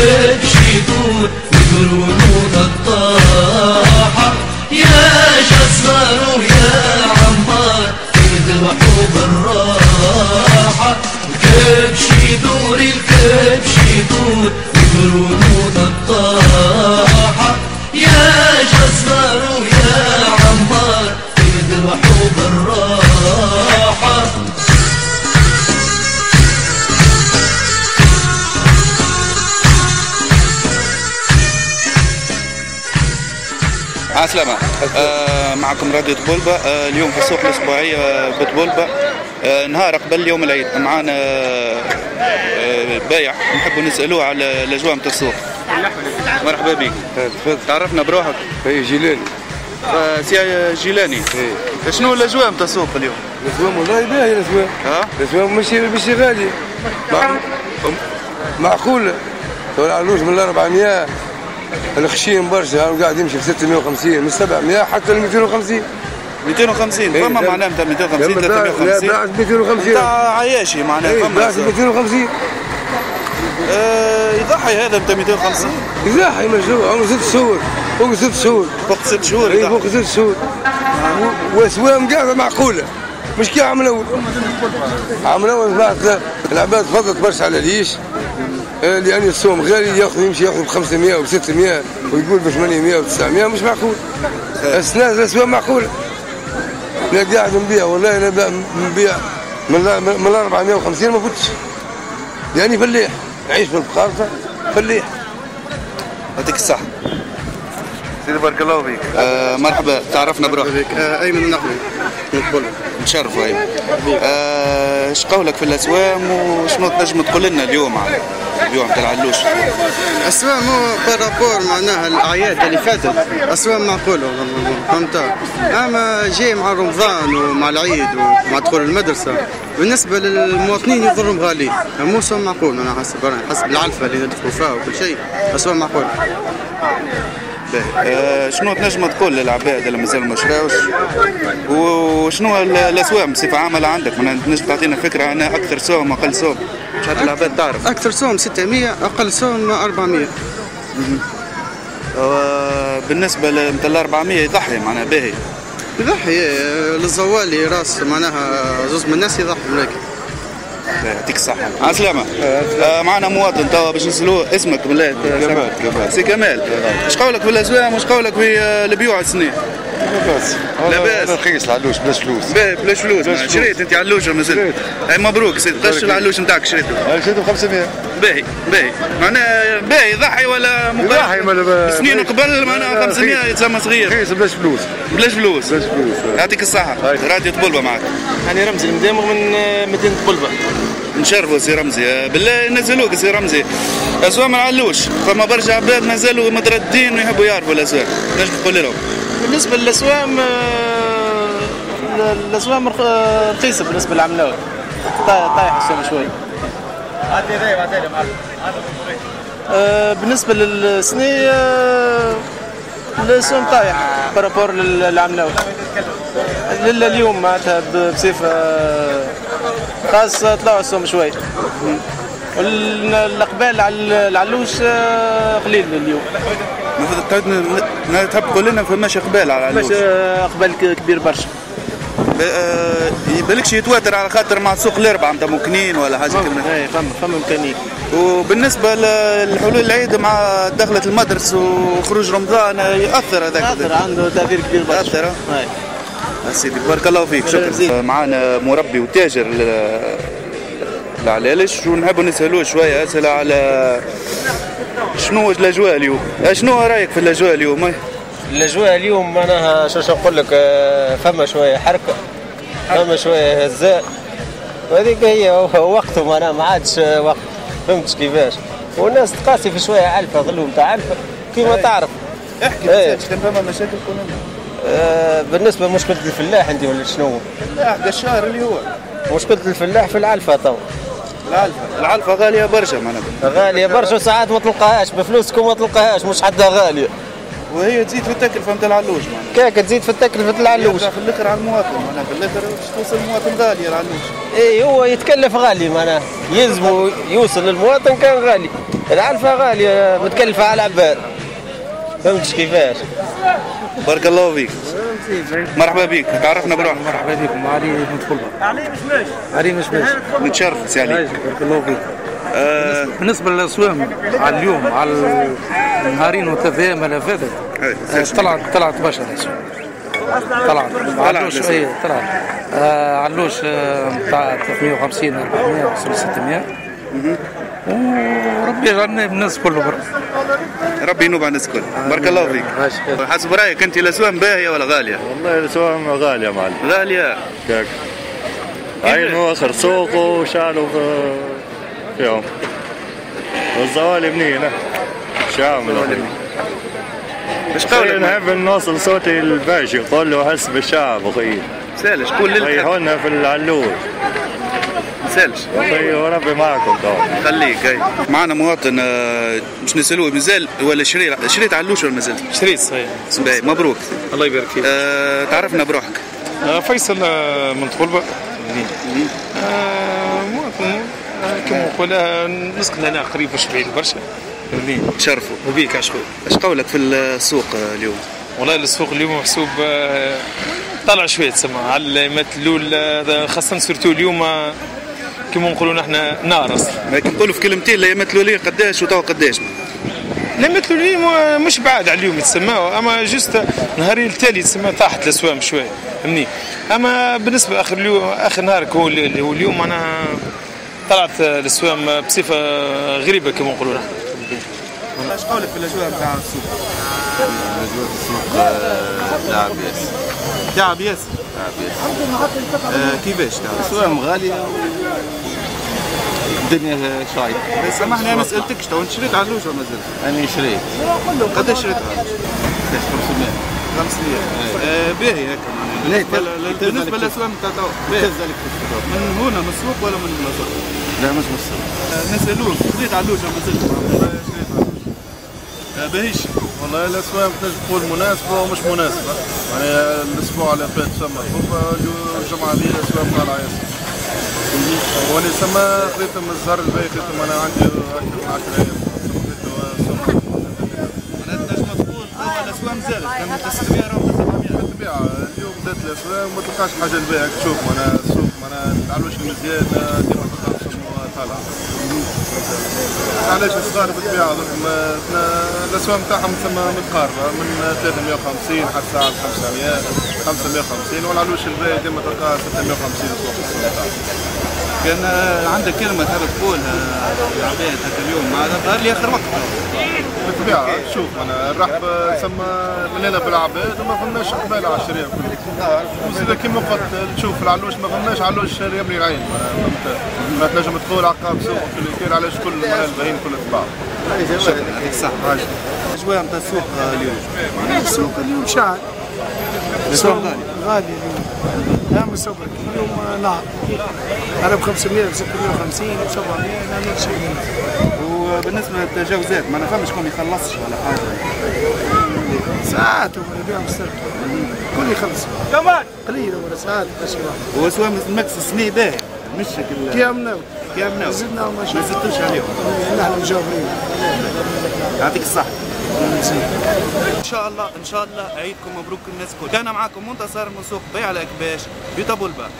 الكبش يدور عسلامة آه معكم راديو طبولبة آه اليوم في السوق الأسبوعية بطبولبة آه نهار قبل يوم العيد. معانا آه بايع نحب نسألوه على الأجواء نتاع السوق. مرحبا بك. تفضل. تعرفنا بروحك. أي جيلاني. آه سي جيلاني. إي. شنو الأجواء نتاع السوق اليوم؟ الاسوام والله باهي الاسوام ها؟ الاسوام ماشي ماشي غالية. مع... معقولة؟ تو العلوش من 400 الخشيم برشا هاو قاعد يمشي في 650 من 700 حتى ل 250 250 إيه، فما لا. معناها نتاع 250 لا باعت 350 باعت 250 نتاع عياشي معناها اي فما باعت 250 آه يضحي هذا نتاع 250 يزاحي مشروع عمره ست شهور فوق ست شهور. فوق ست شهور اي يضحي. فوق ست شهور. واسوام قاعدة معقولة. مش كي عام الأول عام الأول بعد العباد فضلت برشا على العيش. لأن السوم غالي ياخذ يمشي يأخذ ب 500 و 600 ويقول ب 800 و 900 مش معقول السنة الاسوام معقولة لا قاعد نبيع والله أنا نبيع من من 450 ما كنتش لاني فلاح نعيش في البخارة فلاح يعطيك الصحة. سيدي بارك الله فيك. آه مرحبا. تعرفنا بروحك ايمن النحوي نقبل. نشرف هاي آه، إيش قولك في الأسوام وشنو تنجم تقول لنا اليوم؟ على اليوم تاع العلوش. اسوام هو بارابور معناها الأعياد اللي فاتت. أسوام معقولة فهمت؟ أما جاي مع رمضان ومع العيد ومع دخول المدرسة بالنسبة للمواطنين يظلهم غالي. مو أسوام معقول أنا حسب حسب العلفة اللي ندخلوا فيها وكل شيء. أسوام معقول. آه، شنو تنجم تقول للعباد اللي مازالوا ما شراوش؟ وشنو ال- الاسواق بصفة عامة اللي عندك معناها تنجم تعطينا فكرة عن أكثر سوم أقل سوم مش حتى العباد تعرف؟ أكثر سوم 600 أقل سوم 400 آه، بالنسبة لمثل 400 يضحي معناها باهي. يضحي آه، للزوالي راس معناها زوز من الناس يضحي ولكن يعطيك الصحة. على السلامة. آه معنا مواطن توا باش نسألوه اسمك بالله. كمال، كمال. سي كمال. إيش قولك في الأسواق واش قولك في آه، البيوع السنة؟ لاباس. لاباس. رخيص العلوش بلاش فلوس. باهي بلاش فلوس. شريت انت علوش. أي مبروك سيدي قش. العلوش نتاعك شريته. شريته ب 500 باهي باهي. معناها باهي يضحي ولا لا- سنين. قبل معناها لا، 500 رخيص. يتسمى صغير. رخيص بلاش فلوس. بلاش فلوس. بلاش فلوس يعطيك الصحة. هاي. راديو طبلبة معك. أنا رمزي المدامغ من مدينة طبلبة. نشرفوا سي رمزي. آه، بالله ينزلوك سي رمزي. أسوام العلوش فما برشا عباد مازالوا مترددين ويحبوا يعرفوا الأسواق. نجم تقول لهم. بالنسبة للأسوام آه، الأسوام رخ- آه، رخيصة بالنسبة للعملاوي. طا- طايح السوم شوي. آه، بالنسبة للسنة آه، السوم طايح par rapport للعملاوي. اليوم معناتها ب- بصفة خاصة طلعوا السوم شوي. والإقبال على العلوش قليل اليوم. تحب تقول لنا فماش اقبال على آه، اقبال كبير برشا. آه، يبالكش يتواتر على خاطر مع سوق الاربعه نتاع ممكنين ولا حاجة كذا اي فما فما امكانيه وبالنسبة للحلول العيد مع دخلة المدرسة وخروج رمضان يأثر هذاك. ياثر عنده تأثير كبير برشا. يأثر اي سيدي بارك الله فيك شكرا. معنا مربي وتاجر العلالش ونحب نسألوه شوية أسئلة على شنو الأجواء اليوم؟ شنو رأيك في الأجواء اليوم؟ الأجواء اليوم معناها شو شو نقول لك آه، فما شوية حركة فما شوية هزاء. وهذيك هي وقته معناها ما عادش آه، وقت. فهمتش كيفاش؟ والناس تقاسي في شوية علفه ظلوا نتاع علفه كيما تعرف. احكي إيه. بس كان فما مشاكل كنا آه، بالنسبة لمشكلة الفلاح انت ولا شنو؟ لا قشار اللي هو. مشكلة الفلاح في العلفه تو العلفة. العلفة غالية برشا معناتها. غالية برشا ساعات ما تلقاهاش بفلوسكم ما تلقاهاش مش حدها غاليه وهي تزيد في التكلفة نتاع العلوش معناتها. كاك تزيد في التكلفة العلوش يرجع في الآخر على المواطن معناها في الآخر باش توصل المواطن غالية العلوش اي هو يتكلف غالي معناها. يلزمه يوصل للمواطن كان غالي. العلفة غالية متكلفة على العباد فهمتش كيفاش؟ بارك الله فيك. مرحبا بك. تعرفنا بروحك. مرحبا بكم علي طلبة علي مشماش علي مشماش نتشرف سي علي بارك الله فيك. آه، بالنسبة للأسوام على اليوم على النهارين وثلاث أيام اللي فاتت آه، طلعت طلعت برشا. الأسوام طلعت. علوش. أي طلعت. آه، علوش نتاع 350 400 وصل 600 وربي يجعلنا الناس كله برا. ربي ينوب على الكل بارك الله فيك. حسب رأيك أنت الاسوام باهية ولا غالية؟ والله الاسواق غالية يا معلم. غالية. كاك عينوا اخر سوق وشعلوا في فيهم والزوالي منينة شامل إيش قولك؟ نحب نوصل صوتي للباشا يقول له حس بالشعب أخي. سألش شكون للحق ريحونا في العلوش سالش أخي وربي معكم طبعا خليك اي معنا مواطن آه، باش نسالوه مازال ولا شري شريت علوش ولا مازال؟ شريت صحيح. مبروك. الله يبارك فيك. آه، تعرفنا بروحك. آه، فيصل آه، من طلبة. آه، مواطن آه، كما نقول آه، نسكن هنا قريب مش بعيد برشا. تشرفوا وبيك عشقو إيش قولك في السوق آه، اليوم؟ والله السوق اليوم محسوب آه، طلع شوية تسمى على الايامات الاولى آه، خاصة سورتو اليوم آه، كما نقولوا نحن نارس لكن نقولوا في كلمتين الايامات الاوليه قداش وتوا قداش؟ اليوم آه، مش بعاد على اليوم يتسمى أما جست نهارين التالي تسمى طاحت الأسوام شوية فهمني أما بالنسبة اخر اليوم آخر نهار هو اللي هو اليوم معناها طلعت آه، الأسوام بصفة غريبة كما نقولوا نحن إيش قولك في الأجواء نتاع السوق؟ تعب ياسر تعب ياسر تعب ياسر آه، كيفاش تعب؟ الاسواق غالية الدنيا شايط سامحني أنا سألتكش تو أنت شريت علوش ولا مازال؟ أنا شريت قداش شريت علوش؟ 500 500 آه، باهي هكا معناها بالنسبة للاسواق نتاع تو باهي. كذلك من هنا من السوق ولا من المصر؟ لا مش مصر آه، نسألوك شريت علوش ولا مازال؟ شريت علوش آه، باهيش والله الاسواق تنجم تقول مناسبه ومش مناسبه يعني الأسبوع اللي فات سما خطبه الجمعه هذه الاسواق طالعه ياسر واللي سما خذيت من الزهر الباقي خذيتهم أنا عندي أكثر من 10 أيام معناتها تنجم تقول توا الاسواق زادت كانت 600 راهو 700 بالطبيعه اليوم بدات الاسواق ما تلقاش حاجة الباقي تشوف معناها السوق معناها تعلوش المزيان ديما تلقى طالعه علاش الصغار بالطبيعه الاسواق نتاعهم تسمى متقاربه من 350 حتى ساعة 500 550 والعلوش الباقي ديما تلقى 650 سوق نتاعهم كان آه، عندك كلمة تحب تقولها للعباد هكا اليوم مع ظهر لي آخر وقت. بالطبيعة شوف أنا الرحب تسمى مليانه بالعباد وما فماش قبال على الشريعه كلها وزيد كيما قلت تشوف العلوش ما فماش علوش يملي العين. ما تنجم تقول عقاب سوق في الكيل علاش كل مال الباهين كل تباع يعطيك الصحة الاجواء نتاع السوق اليوم السوق اليوم شعر الاسواق غالية غالي اليوم لا مستوى اليوم نهار أنا ب 500 ب 650 ب 700 ما نمشي وبالنسبه للتجاوزات ما فماش شكون يخلصش ولا حاجة ساعات ولا بيع مسترد كل يخلص قليل ولا ساعات هو اسواق المكس السنة باهي مش شكل كيامنا زدنا وما شاء زدتوش عليهم. نحن يعطيك الصحة. إن شاء الله إن شاء الله عيدكم مبروك الناس الكل كان معكم منتصر من سوق بيع الأكباش بطبولبا